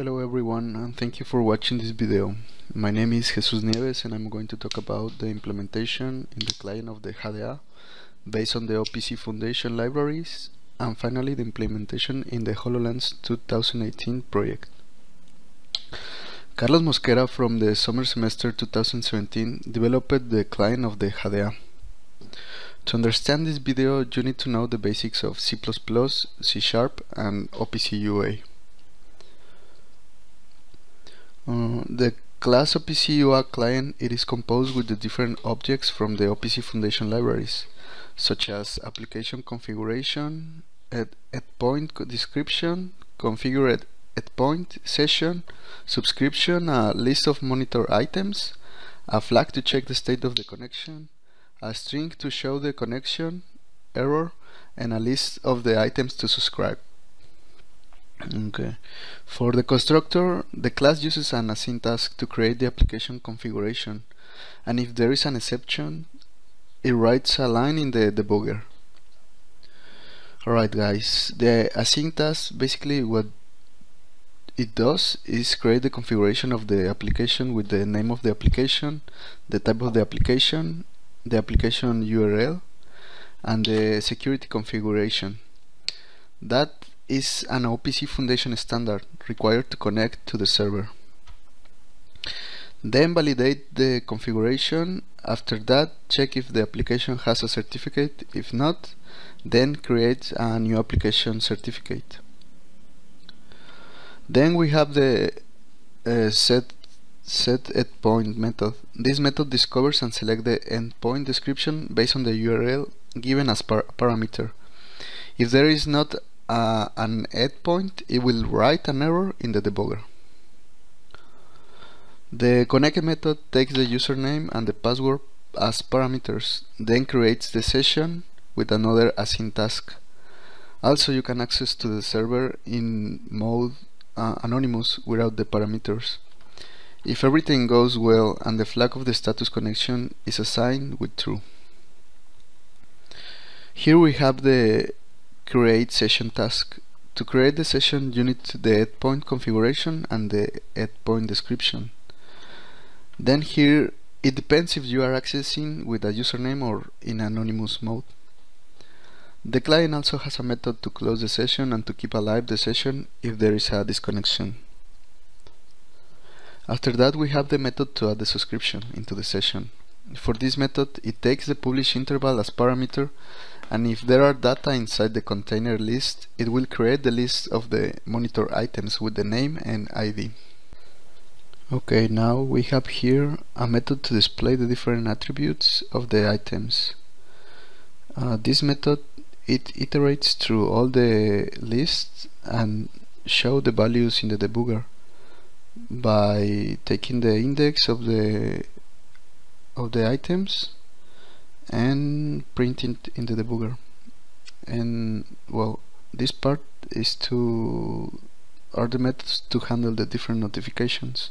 everyone and thank you for watching this video. My name is Jesus Nieves and I'm going to talk about the implementation in the client of the HDA based on the OPC Foundation libraries and finally the implementation in the HoloLens 2018 project. Carlos Mosquera from the summer semester 2017 developed the client of the HDA. To understand this video you need to know the basics of C++, C Sharp and OPC UA. Uh, the class OPC UA client it is composed with the different objects from the OPC Foundation libraries such as application configuration, at, endpoint description, configure endpoint session, subscription, a list of monitor items, a flag to check the state of the connection, a string to show the connection error, and a list of the items to subscribe. Okay. For the constructor, the class uses an async task to create the application configuration, and if there is an exception, it writes a line in the debugger. Alright guys, the async task basically what it does is create the configuration of the application with the name of the application, the type of the application, the application URL, and the security configuration. That is an OPC Foundation standard required to connect to the server. Then validate the configuration. After that, check if the application has a certificate. If not, then create a new application certificate. Then we have the uh, set set endpoint method. This method discovers and selects the endpoint description based on the URL given as par parameter. If there is not uh, an endpoint, it will write an error in the debugger. The connect method takes the username and the password as parameters, then creates the session with another async task. Also you can access to the server in mode uh, anonymous without the parameters. If everything goes well and the flag of the status connection is assigned with true. Here we have the create session task. To create the session you need the endpoint configuration and the endpoint description. Then here it depends if you are accessing with a username or in anonymous mode. The client also has a method to close the session and to keep alive the session if there is a disconnection. After that we have the method to add the subscription into the session. For this method it takes the publish interval as parameter and if there are data inside the container list it will create the list of the monitor items with the name and ID. Okay, now we have here a method to display the different attributes of the items. Uh, this method it iterates through all the lists and show the values in the debugger by taking the index of the of the items and print it in the debugger and well this part is to are the methods to handle the different notifications.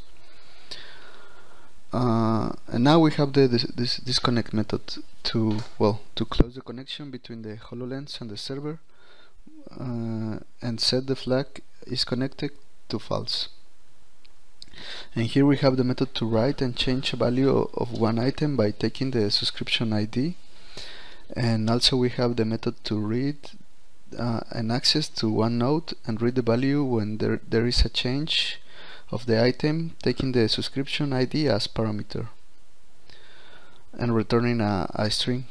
Uh, and now we have the this, this disconnect method to well to close the connection between the HoloLens and the server uh, and set the flag is connected to false and here we have the method to write and change a value of one item by taking the subscription ID and also we have the method to read uh, and access to one node and read the value when there, there is a change of the item taking the subscription ID as parameter and returning a, a string.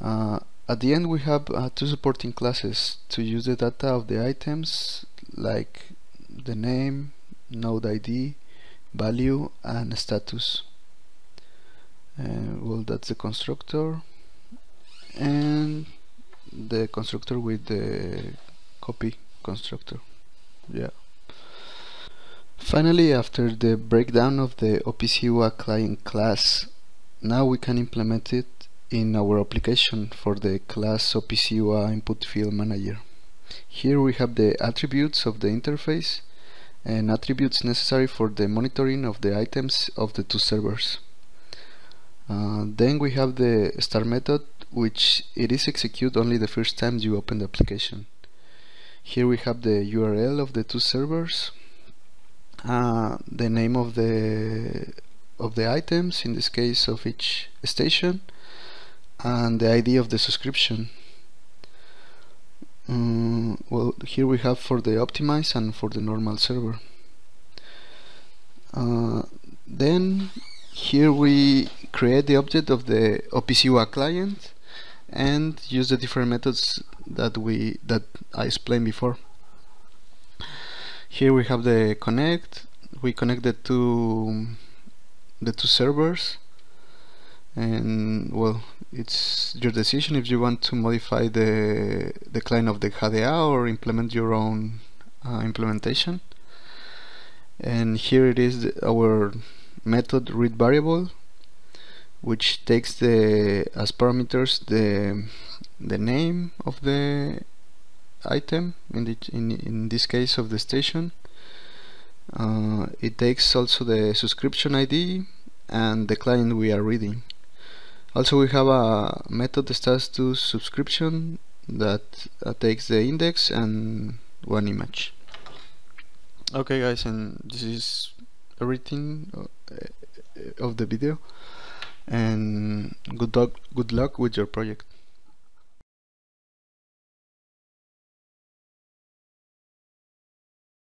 Uh, at the end we have uh, two supporting classes to use the data of the items like the name, node ID, value and status. Uh, well that's the constructor and the constructor with the copy constructor yeah Finally, after the breakdown of the OPC UA client class, now we can implement it in our application for the class OPC UA input field manager. Here we have the attributes of the interface and attributes necessary for the monitoring of the items of the two servers. Uh, then we have the start method which it is executed only the first time you open the application. Here we have the URL of the two servers uh, the name of the of the items in this case of each station and the ID of the subscription um, well here we have for the optimize and for the normal server. Uh, then here we create the object of the OPC UA client and use the different methods that we that I explained before. Here we have the connect. We connect the two the two servers and well it's your decision if you want to modify the the client of the HDA or implement your own uh, implementation. And here it is our method read variable which takes the as parameters the the name of the item in, the, in, in this case of the station. Uh, it takes also the subscription ID and the client we are reading also we have a method stats to subscription that uh, takes the index and one image. Okay guys and this is everything uh, of the video. And good luck good luck with your project